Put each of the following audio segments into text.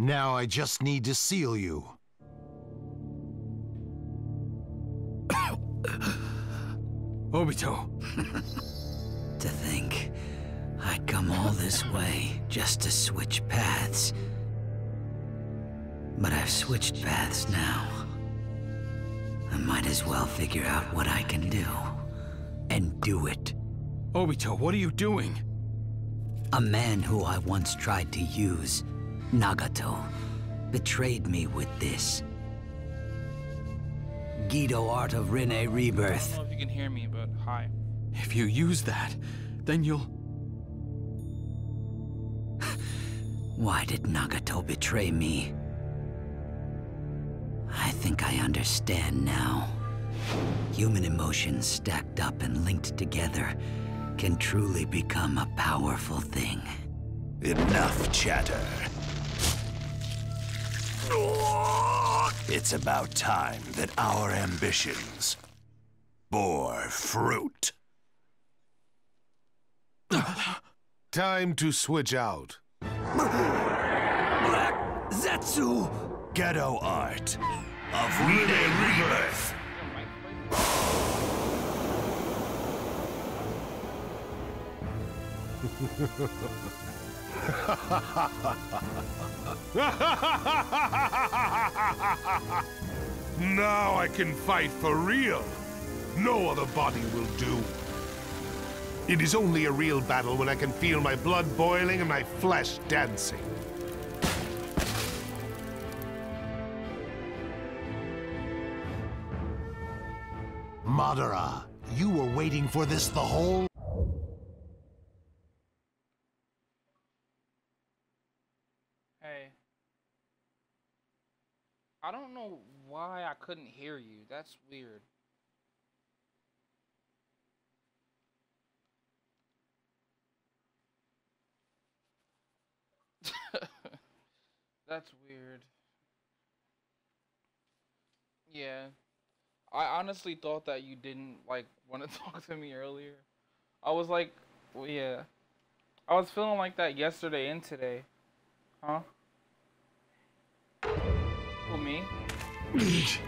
Now I just need to seal you. Obito. to think I'd come all this way just to switch paths. But I've switched paths now. I might as well figure out what I can do. And do it. Obito, what are you doing? A man who I once tried to use, Nagato, betrayed me with this. Gedo Art of Rinne I Rebirth. don't know if you can hear me, but hi. If you use that, then you'll... Why did Nagato betray me? I think I understand now. Human emotions stacked up and linked together can truly become a powerful thing. Enough chatter. It's about time that our ambitions bore fruit. Time to switch out. Black Zetsu Gedo Art of Rinne Rebirth. now I can fight for real. No other body will do. It is only a real battle when I can feel my blood boiling and my flesh dancing. Madara, you were waiting for this the whole... Hey. I don't know why I couldn't hear you. That's weird. That's weird. Yeah. I honestly thought that you didn't like want to talk to me earlier. I was like, well, yeah. I was feeling like that yesterday and today. Huh? Me?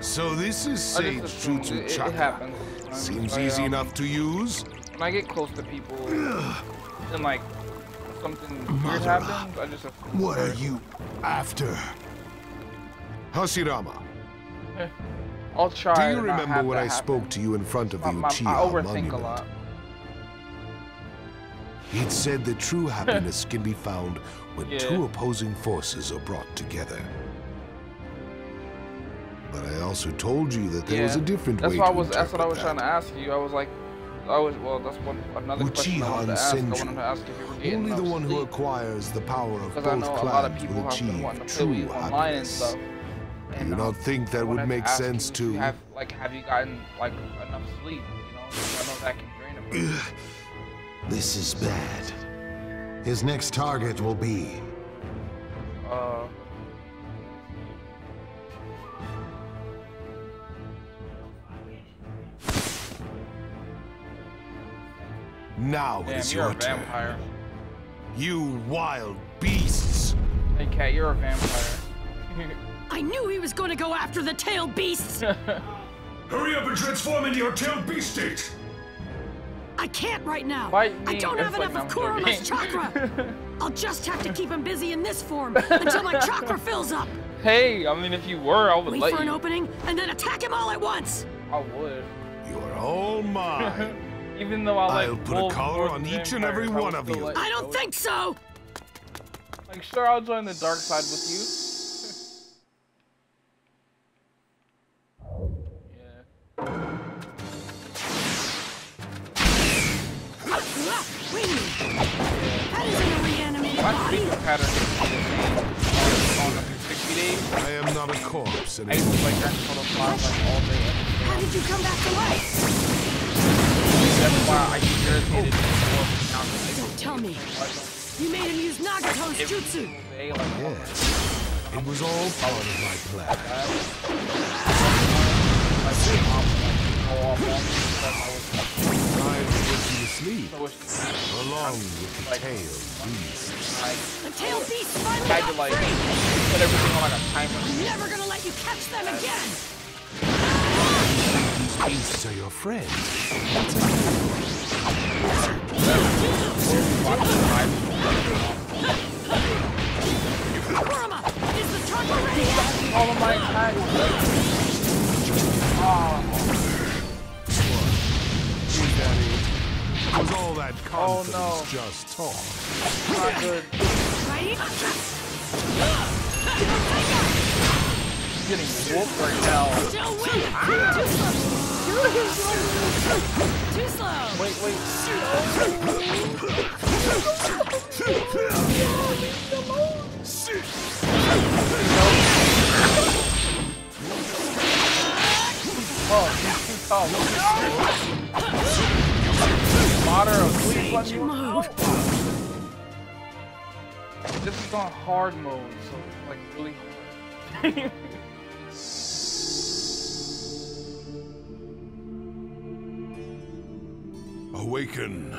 So this is Sage Jutsu it, Chakra. it happens. Seems I, easy um, enough to use. When I get close to people and like something weird Madara, happens, I just assume What are you after? Hashirama, I'll try. do you remember when I spoke to you in front of the Uchiha I overthink monument? a lot. It said that true happiness can be found when Yeah. two opposing forces are brought together. But I also told you that there was a different That's way what I to was. That's what I was trying to ask you. I was like, I was well. That's one another question I wanted to ask. I wanted to ask if you were getting Only the one who acquires the power of both know a lot of clans will achieve wanting to play with true and happiness. stuff. Do you um, not think that would wanted to make sense you, to... Have, like, have you gotten like enough sleep? You know, I know that can drain a person. This is bad. His next target will be... Uh, Now damn, is you're your a turn. vampire. You wild beasts! Hey, cat, you're a vampire. I knew he was going to go after the tail beasts. Hurry up and transform into your tail beast state! I can't right now. Bite I don't have enough of no, I'm Kurama's joking. chakra. I'll just have to keep him busy in this form until my chakra fills up. hey, I mean, if you were, I would Wait let for an opening and then attack him all at once. I would. You're all mine. Even though I like I'll put a collar on each and every one of you. let I don't think so. Like, sure, I'll join the dark side with you. You come back to life? That's why I get irritated before now that Don't tell me. You made him use Nagato's jutsu. Yes. It was all part of my plan. like, my mom would like, go off on me because I was Time to get you to sleep, along with the tail beast. The tail beast finally had got to like free! put everything on like a timer. Never gonna let you catch them again! These beasts are your friends. Kurama, is the chakra ready yet? All of my attacks. See, Daddy, was all that Oh, no. just talk? Not good. Ready? Getting whooped right now. Still winning! Too slow! Too slow! Wait, wait. Oh, he's too tough. Please let me mode. This is on hard mode, so like really hard. Awaken.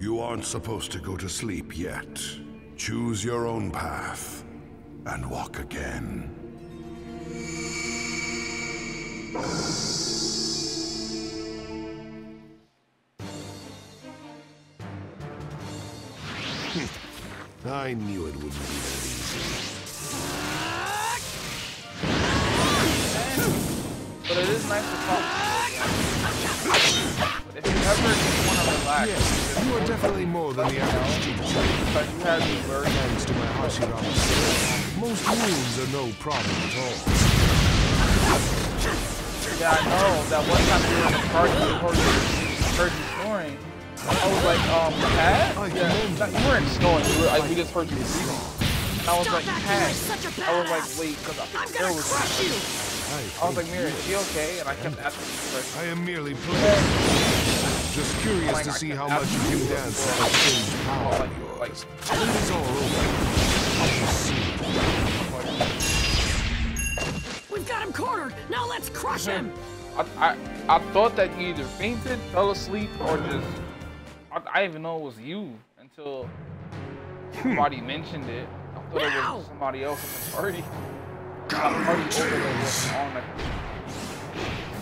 You aren't supposed to go to sleep yet. Choose your own path and walk again. I knew it wouldn't be that easy. But it is nice to talk. But if you ever just want to relax, Yes, you are definitely more than the average teacher. because you have these very Thanks to my Hashirama skill, most wounds are no problem at all. Yeah, I know that one time we were in the party, we heard you, heard you snoring. I was like, um, Pat? I Yeah, commend no, you weren't snoring, you were, like, we just heard you breathing. And I was Stop like, acting Pat. like such a I was like, wait, because I I'm think there gonna was. crush you! I was like, Mira, is she okay? And I kept asking this question. I am merely playing. Just curious Like, to see how much you can dance with that strange power of Like, like, yours. When it is all over, I'll. We've got him cornered! Now let's crush him! I, I, I thought that you either fainted, fell asleep, or just. I, I didn't even know it was you until somebody hmm. mentioned it. I thought it was somebody else at the party. The party over there wasn't on.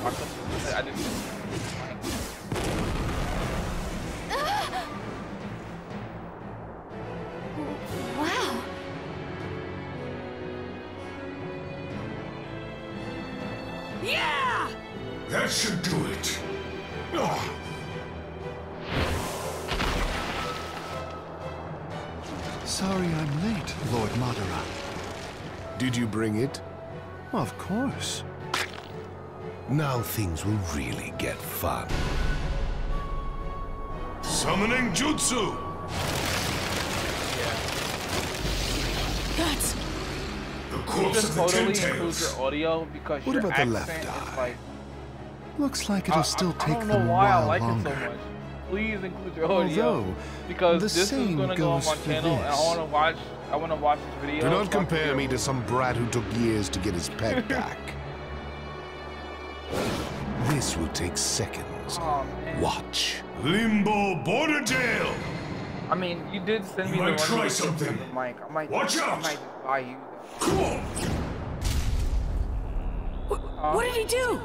I, I didn't. Bring it? Of course. Now things will really get fun. Summoning Jutsu! That's... The You corpse of the totally Ten your audio because What your about the left eye? like. Looks like it'll I- still I take don't them know a why I while like longer. It. Please include your audio Although, because the this is same gonna go on goes my for channel, and I want to watch. I want to watch this video. Do not compare be me to some brat who took years to get his pet back. This will take seconds. Oh, man. Watch. Limbo Border Jail! I mean, you did send me You the might one try you sent something. the mic. I might. Watch I out. might just buy you. Come on! What, what did he do?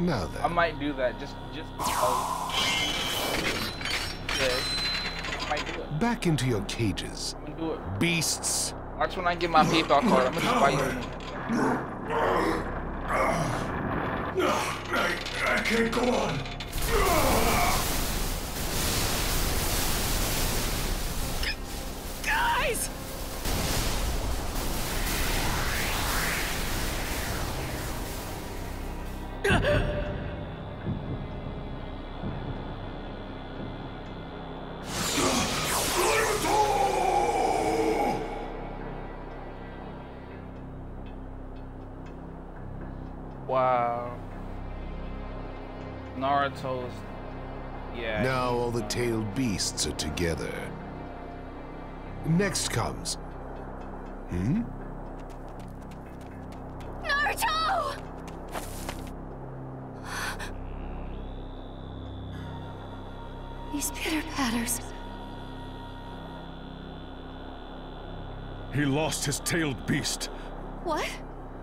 Now I might do that just just because. Yeah, I might do it. back into your cages. I'm gonna do it. Beasts. Watch when I get my PayPal card. I'm gonna just buy you. I, I can't go on. Guys! Wow. Naruto's. Yeah. Now all the tailed beasts are together. Next comes. Hmm? Naruto! These pitter patters. He lost his tailed beast. What?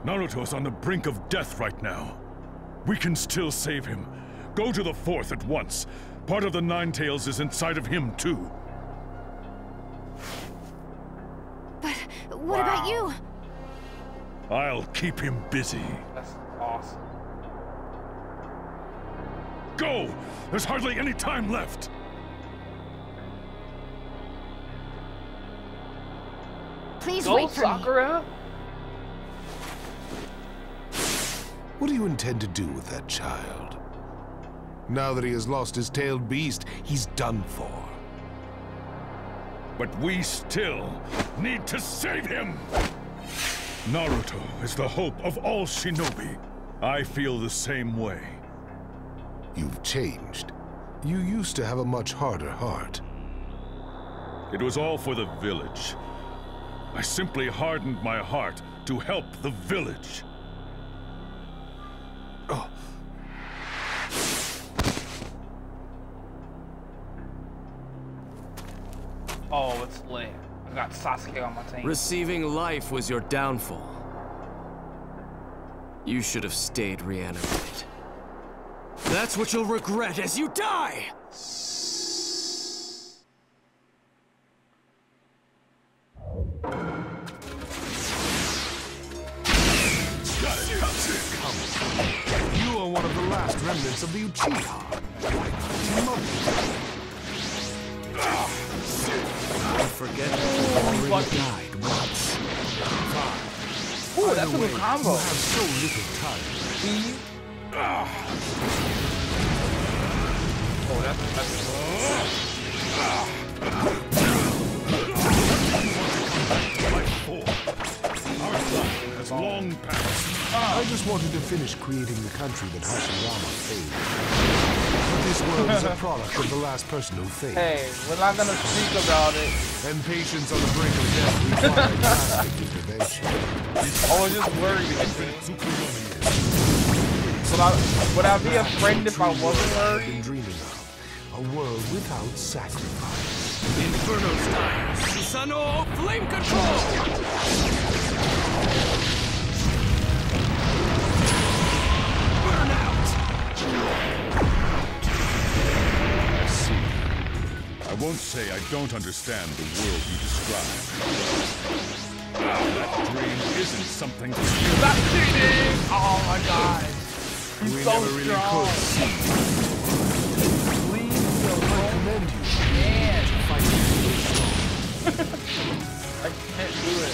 Naruto's on the brink of death right now. We can still save him. Go to the fourth at once. Part of the Nine Tails is inside of him, too. But what about you? I'll keep him busy. That's awesome. Go! There's hardly any time left! Please Go, wait for me. Sakura. What do you intend to do with that child? Now that he has lost his tailed beast, he's done for. But we still need to save him! Naruto is the hope of all shinobi. I feel the same way. You've changed. You used to have a much harder heart. It was all for the village. I simply hardened my heart to help the village. Got Sasuke on my team. Receiving life was your downfall. You should have stayed reanimated. That's what you'll regret as you die! you are one of the last remnants of the Uchiha. Forget that you already died once. Ooh, that's a new You combo. have so little time. Oh, that's that's. Like four. Our long passed. I just wanted to finish creating the country that Hashirama failed. But this world is a product of the last person who failed. Hey, we're not gonna speak about it. And patients on the brink of death require drastic intervention. I was just worried. Would I, would I be a friend if I wasn't I've worried? been dreaming of. A world without sacrifice. Inferno style. Susanoo flame control! Won't say I don't understand the world you describe. Ah, that dream isn't something to Stop cheating! Oh my god. He's We so never really strong. could see. Please, I commend you. man. Fight so. I can't do it.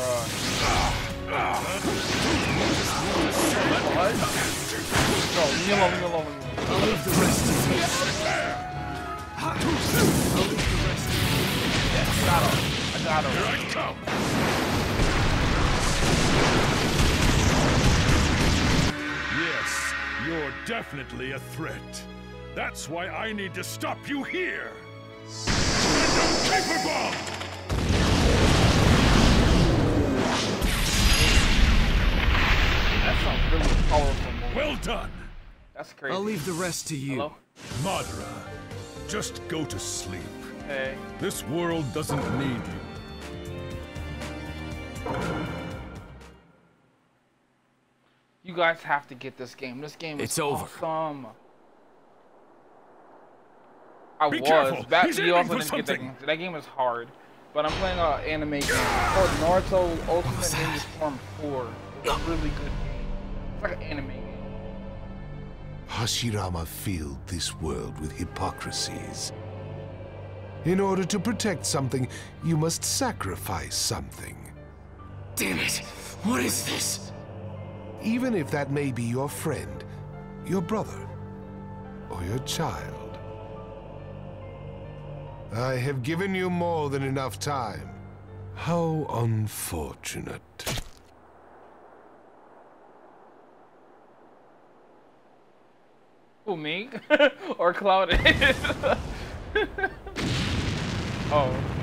What? Bro, leave me alone, leave me alone. I'll the rest to you. I got him. I got him. Here I come! Yes, you're definitely a threat. That's why I need to stop you here! Capable! That's crazy. I'll leave the rest to you. Hello? Madara, just go to sleep. Hey. This world doesn't need you. You guys have to get this game. This game is It's over. awesome. I Be was. careful. That He's you aiming also for didn't get that game. That game is hard. But I'm playing an anime game. It's called Naruto Ultimate was Ninja that? Storm 4. It's a really good game. It's like an anime game. Hashirama filled this world with hypocrisies. In order to protect something, you must sacrifice something. Damn it! What is this? Even if that may be your friend, your brother, or your child. I have given you more than enough time. How unfortunate. Me? or Cloud? oh.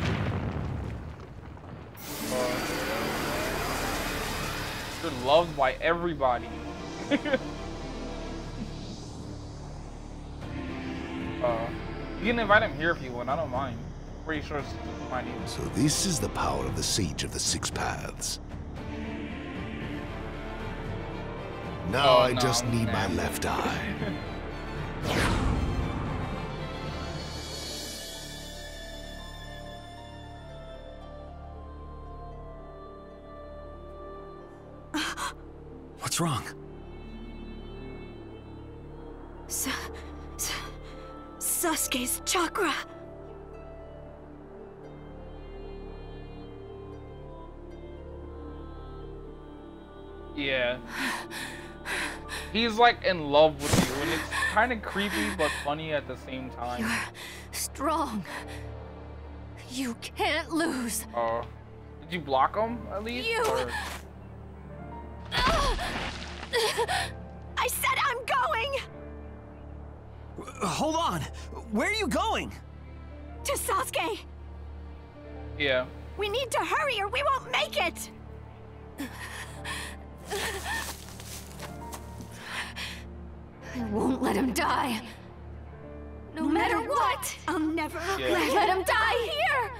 character loved by everybody. uh, you can invite him here if you want. I don't mind. Pretty sure it's my name. So this is the power of the Sage of the Six Paths. Now Oh, I no, just need my left eye. What's wrong? Sa Sa Sasuke's chakra. Yeah. He's like in love with you, and it's kind of creepy but funny at the same time. You're strong. You can't lose. Uh, did you block him at least? You- or- I said I'm going Hold on. Where are you going? to Sasuke. Yeah. We need to hurry or we won't make it. I won't let him die. No, matter, what, I'll never Yeah. let, let him die here.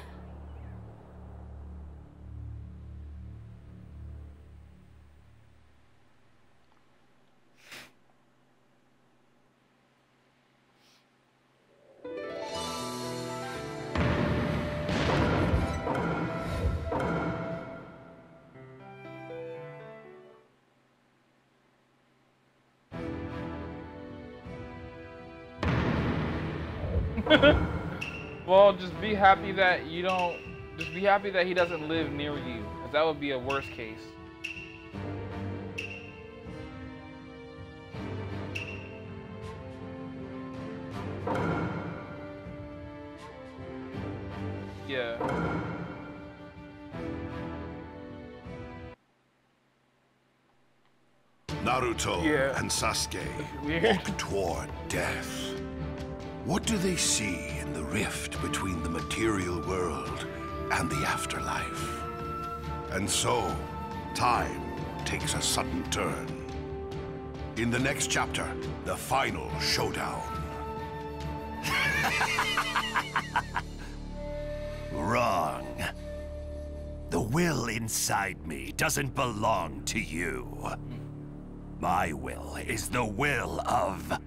Well, just be happy that you don't. Just be happy that he doesn't live near you, because that would be a worst case. Yeah. Naruto Yeah. and Sasuke walk toward death. What do they see in the rift between the material world and the afterlife? And so, time takes a sudden turn. In the next chapter, the final showdown. Wrong. The will inside me doesn't belong to you. My will is the will of...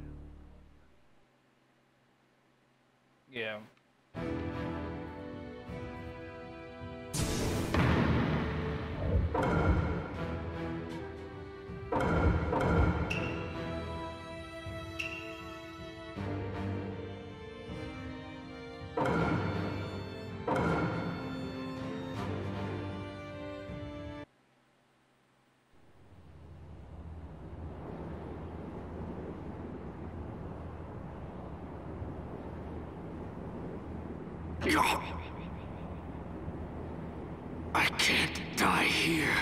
I can't die here.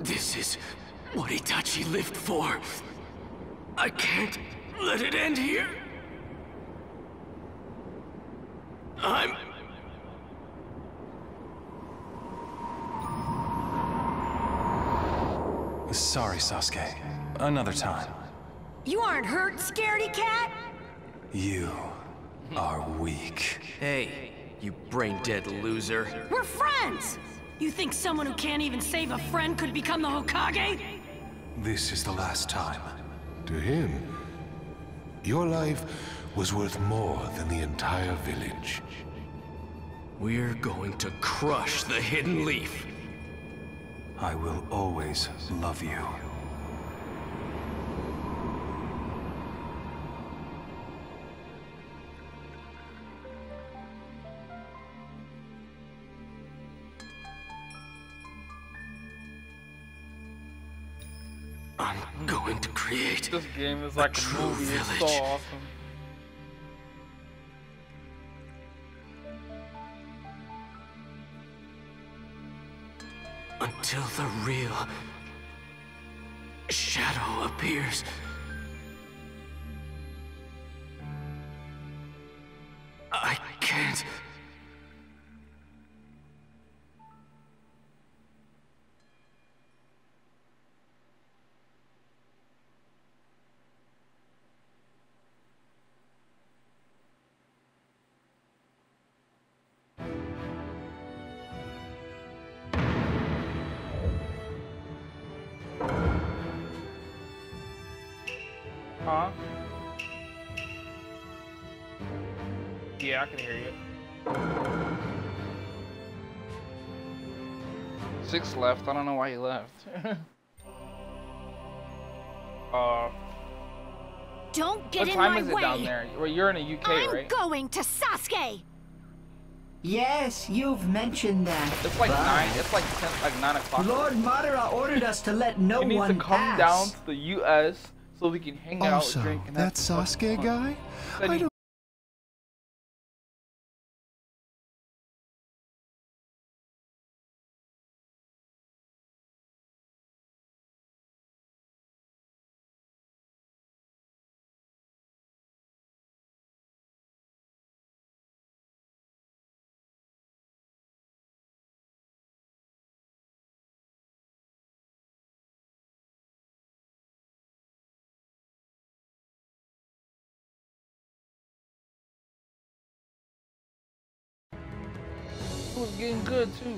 This is what Itachi lived for. I can't let it end here. I'm. Sorry, Sasuke. Another time. You aren't hurt, scaredy cat? You are weak. Hey, you brain dead loser. We're friends! You think someone who can't even save a friend could become the Hokage? This is the last time. To him, your life was worth more than the entire village. We're going to crush the hidden leaf. I will always love you. This game is like a true movie. It's so village. awesome. until the real shadow appears. I can hear you. Six left. I don't know why he left. uh. Don't get in my way. what in time my is it way. down there? Well, you're in the UK, I'm right? going to Sasuke. Yes, you've mentioned that. It's like but nine. It's like ten, like nine o'clock. Lord Madara ordered us to let no you need one to come pass. down to the U.S. so we can hang out, Also, drink, and that have some Sasuke guy? I don't was getting good too.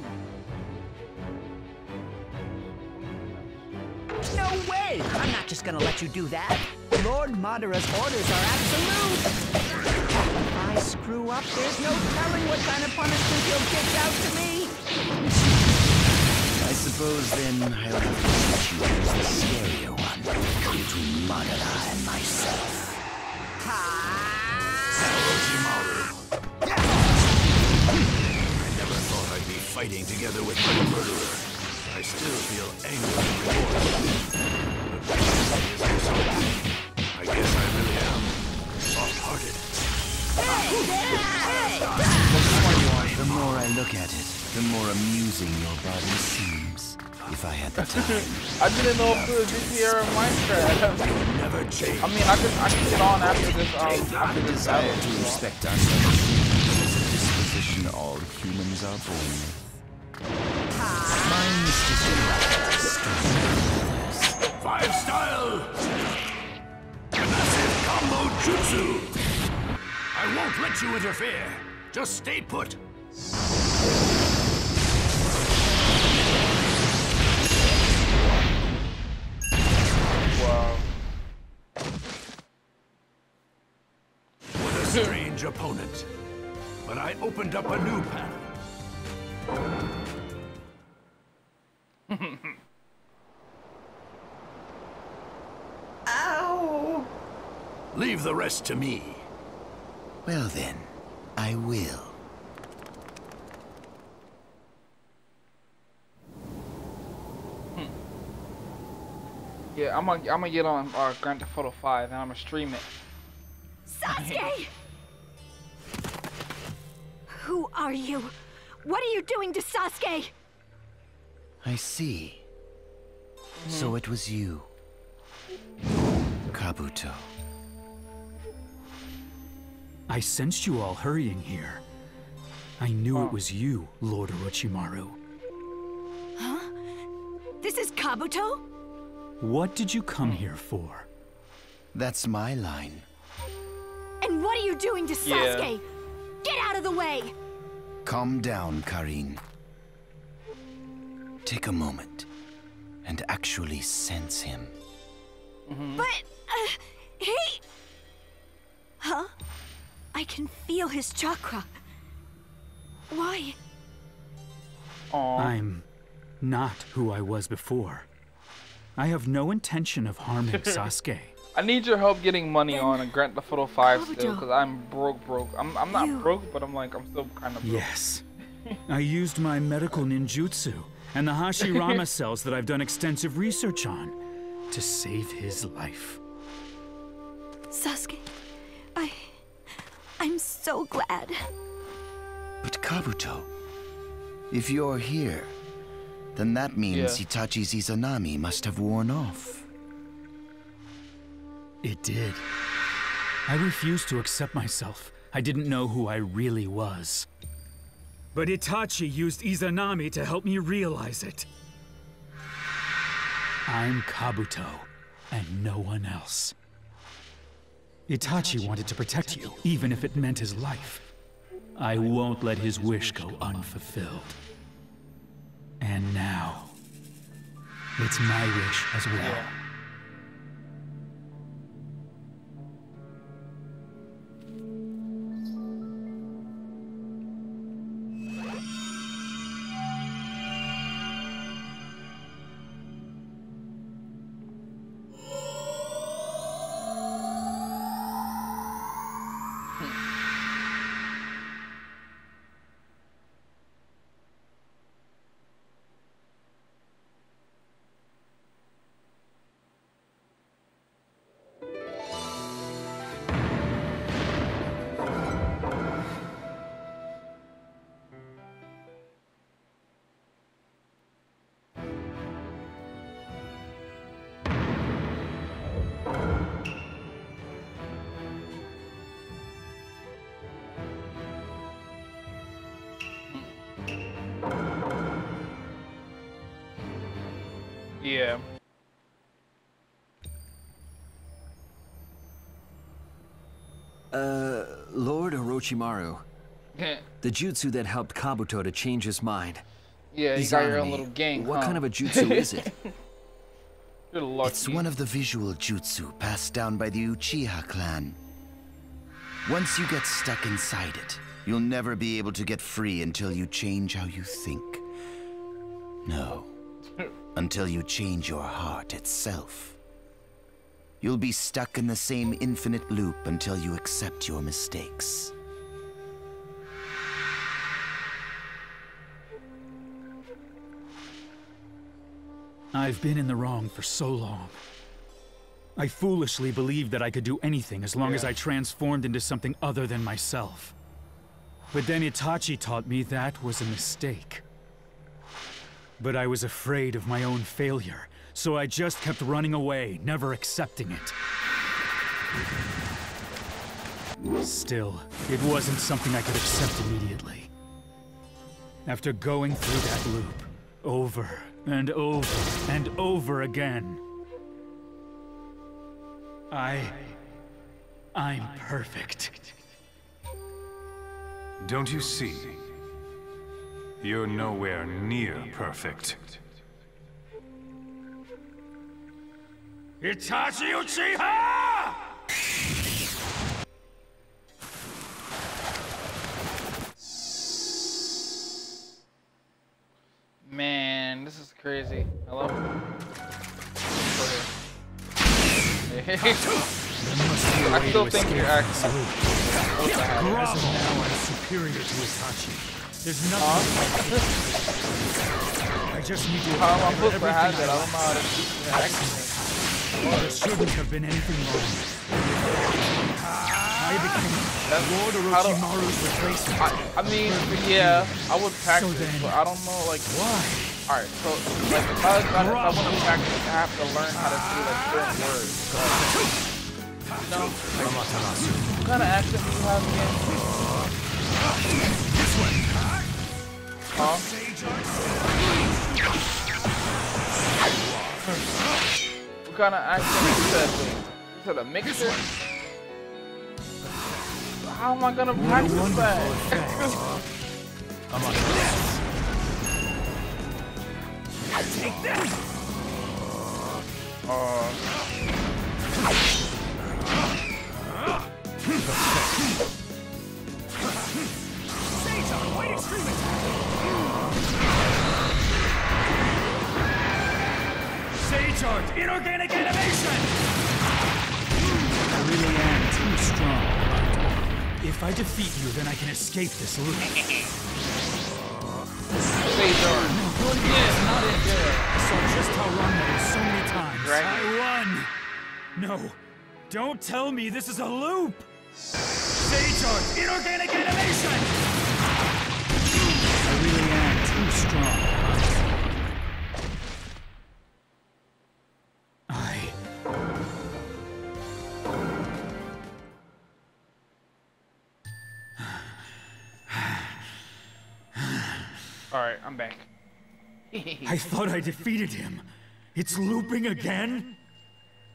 No way! I'm not just gonna let you do that. Lord Madara's orders are absolute. If I screw up, there's no telling what kind of punishment you'll dish out to me. I suppose then I'll have to choose the scarier one between Madara and myself. Fighting together with my murderer. I still feel anger and remorse. But reality isn't so bad. I guess I really am soft-hearted. The more I look at it, the more amusing your body seems. If I had the time. I didn't know if it was GTA or Minecraft. Never change. I mean, I could I could get on after this um after The this desire battle. to respect ourselves is a disposition all humans are born Five style! Massive combo! I won't let you interfere. Just stay put. Wow. What a strange opponent. But I opened up a new path. Ow! Leave the rest to me. Well then, I will. Yeah, I'm gonna I'm gonna get on uh, Grand Theft Auto 5 and I'm gonna stream it. Sasuke! Who are you? What are you doing to Sasuke? I see. So it was you. Kabuto. I sensed you all hurrying here. I knew it was you, Lord Orochimaru. Huh? This is Kabuto? What did you come here for? That's my line. And what are you doing to Yeah. Sasuke? Get out of the way! Calm down, Karin. Take a moment and actually sense him. But, uh, he... Huh? I can feel his chakra. Why? I'm not who I was before. I have no intention of harming Sasuke. I need your help getting money on a Grand Theft Auto 5 still, because I'm broke, broke. I'm, I'm not You- broke, but I'm like, I'm still kind of broke. Yes. I used my medical ninjutsu and the Hashirama cells that I've done extensive research on to save his life. Sasuke, I... I'm so glad. But Kabuto, if you're here, then that means Yeah. Itachi's Izanami must have worn off. It did. I refused to accept myself. I didn't know who I really was. But Itachi used Izanami to help me realize it. I'm Kabuto, and no one else. Itachi wanted to protect you, even if it meant his life. I won't let his wish go unfulfilled. And now, it's my wish as well. Uh, Lord Orochimaru. the jutsu that helped Kabuto to change his mind. Yeah, you got your own little gang, What huh? kind of a jutsu is it? It's one of the visual jutsu passed down by the Uchiha clan. Once you get stuck inside it, you'll never be able to get free until you change how you think. No. until you change your heart itself. You'll be stuck in the same infinite loop until you accept your mistakes. I've been in the wrong for so long. I foolishly believed that I could do anything as long as I transformed into something other than myself. But then Itachi taught me that was a mistake. But I was afraid of my own failure, so I just kept running away, never accepting it. Still, it wasn't something I could accept immediately. After going through that loop, over and over and over again, I. I'm perfect. Don't you see? You're nowhere near perfect. Itachi Uchiha! Man, this is crazy. Hello? Hey. I still think you're acting. What the heck? Now, I'm superior to Itachi. There's nothing. I just need to How am I acquire supposed to have everything that? I I don't know how to lack. Do. There shouldn't have been anything wrong. I became Lord Orochimaru's replacement. I, I mean, yeah, I would practice, then- but I don't know, like, why? Alright, so, like, if I, if I, if I want to practice, I have to learn how to say, like, certain words. Like, you know? Like, what kind of accent do you have again? Huh? What kind of accent you said? You said a mixer? How am I gonna practice that? Take this! Uh, Sage on, white extreme Sage Art, inorganic animation! I really am too strong. If I defeat you, then I can escape this loop. Sage Art. No, yes, not it. I saw just how wrong that is so many times. Right. I won! No, don't tell me this is a loop! Sage Art, inorganic animation! I'm back. I thought I defeated him. It's looping again?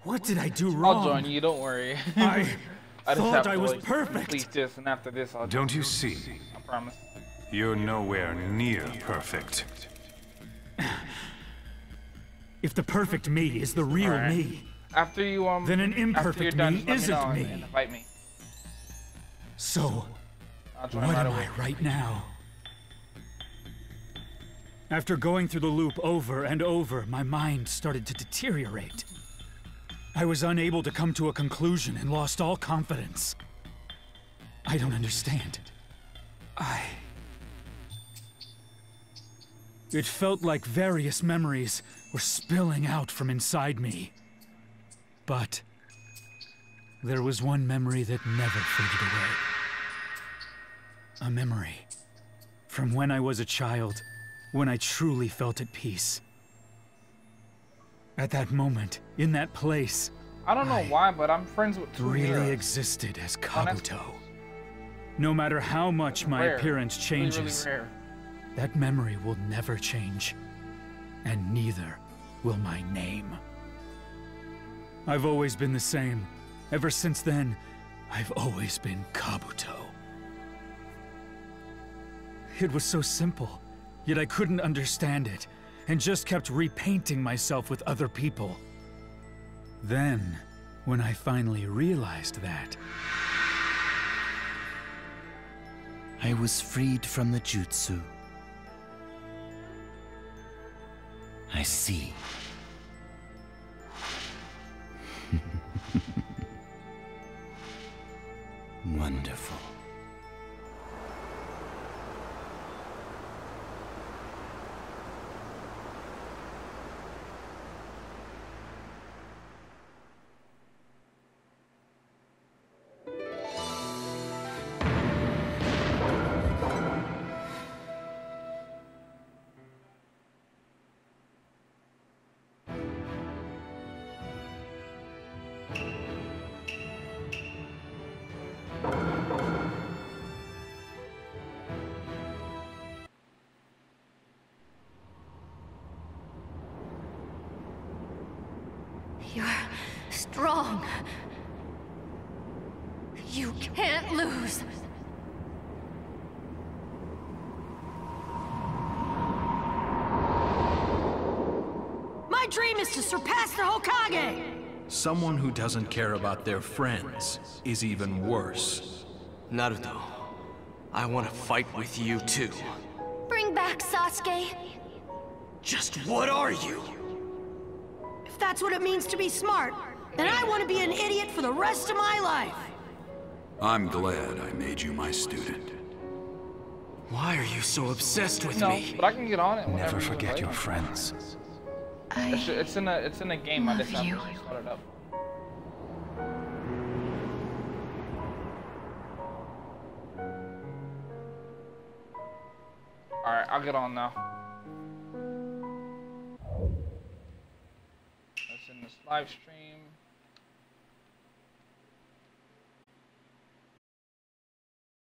What did I do wrong? I'll join you, don't worry. I I thought I was like, perfect. Complete this, and after this, I'll Don't you see? I promise. You're nowhere near perfect. If the perfect me is the real Alright. me, After you um, Then an imperfect done, me isn't me me. And, and me. so what right am away. I right now? After going through the loop over and over, my mind started to deteriorate. I was unable to come to a conclusion and lost all confidence. I don't understand. I. It felt like various memories were spilling out from inside me. But there was one memory that never faded away. A memory from when I was a child, when I truly felt at peace. At that moment, in that place, I don't know why, but I'm friends with two really heroes. existed as Kabuto. No matter how much my rare. appearance Really, really changes, that memory will never change. And neither will my name. I've always been the same. Ever since then, I've always been Kabuto. It was so simple, yet I couldn't understand it, and just kept repainting myself with other people. Then, when I finally realized that, I was freed from the jutsu. I see. Wonderful. You can't lose. My dream is to surpass the Hokage! Someone who doesn't care about their friends is even worse. Naruto, I want to fight with you too. Bring back Sasuke. Just what are you? If that's what it means to be smart, then I want to be an idiot for the rest of my life. I'm glad I made you my student. Why are you so obsessed with no, me? but I can get on it. Never whenever you forget like. your friends. It's, it's in a it's in a game. I just love haven't you. started up. All right, I'll get on now. That's in this live stream.